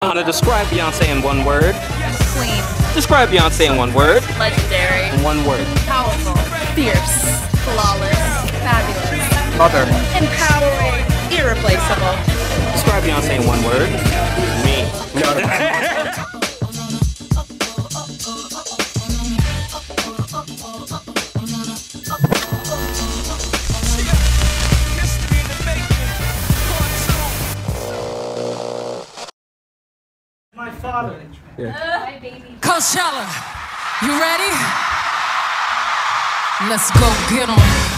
How to describe Beyonce in one word? Queen. Describe Beyonce in one word. Legendary. In one word. Powerful. Fierce. Flawless. Fabulous. Other. Empowering. Irreplaceable. Describe Beyonce in one word. Me. My father. Coachella, you ready? Let's go get 'em.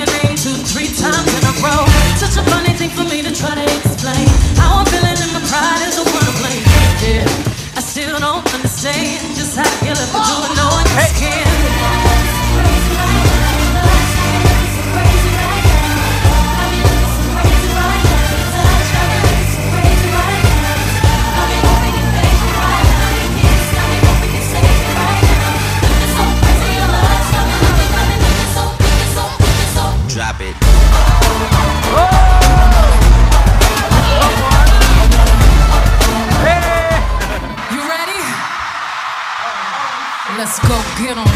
Your name two, three times It. You ready? Let's go get 'em.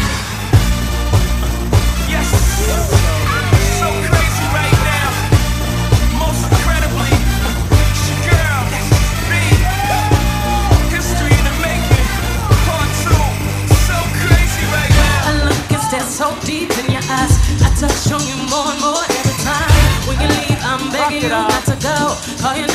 You not to go.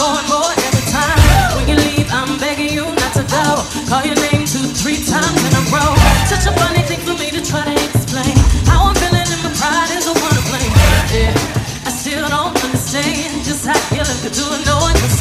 More and more every time. When you leave, I'm begging you not to go. Call your name two, three times in a row. Such a funny thing for me to try to explain. How I'm feeling and my pride is the one to blame. Yeah, I still don't understand just how you look at doing no one else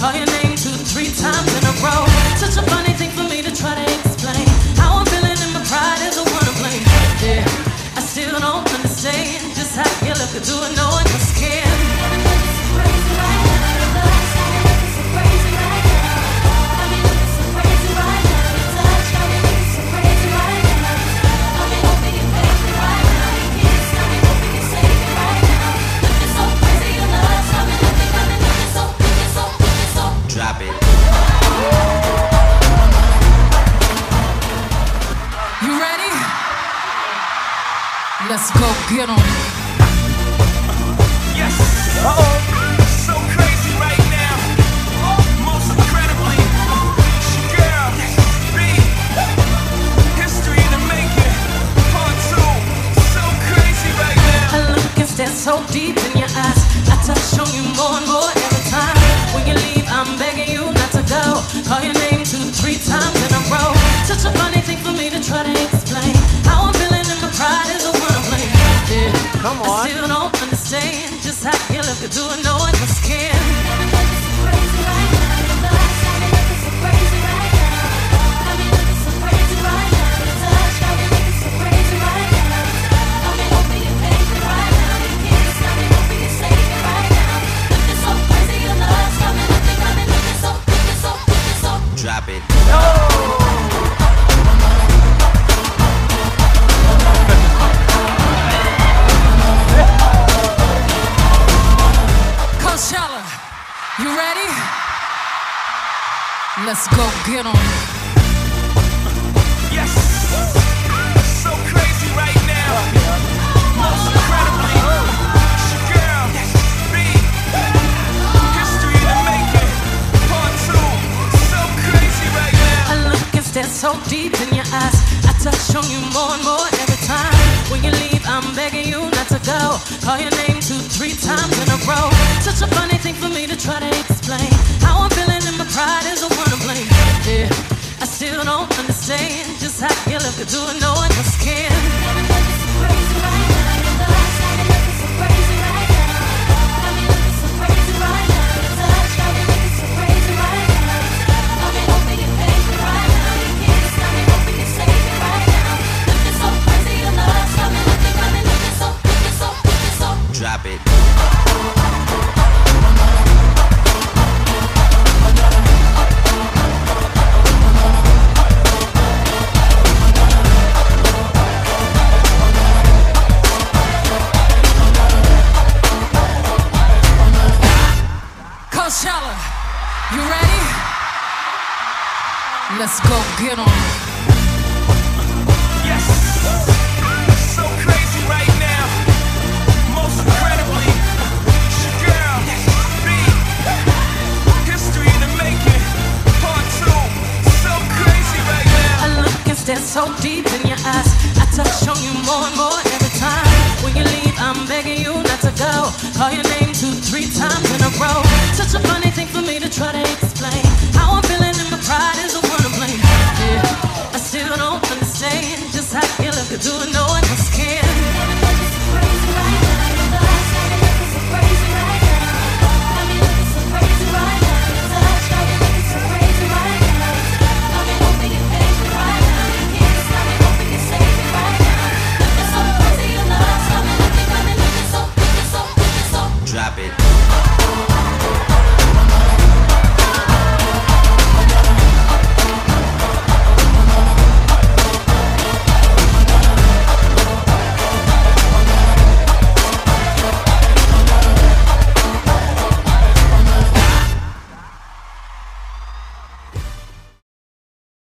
go. Drop it. You ready? Let's go get 'em. Yes. Uh-oh. So Call your name two, three times in a row. Such a funny thing for me to try to explain. How I'm feeling and my pride is to blame. Yeah, Come I still don't understand. just how you look do it, Drop it. Coachella, you ready? Let's go get 'em. Yes. Stare so deep in your eyes. I touch on you more and more every time. When you leave, I'm begging you not to go. Call your name two, three times in a row. Such a funny thing for me to try to explain. How I'm feeling and my pride is the one to blame. Yeah, I still don't understand just how you look at doing no one else can. Let's go get 'em. Yes. So crazy right now. Most incredibly. Your girl. History in the making. Part two. So crazy right now. I look and stare so deep in your eyes. I touch on you more and more every time. When you leave, I'm begging you not to go. Call your name two, three times in a row. Such a funny thing for me to try to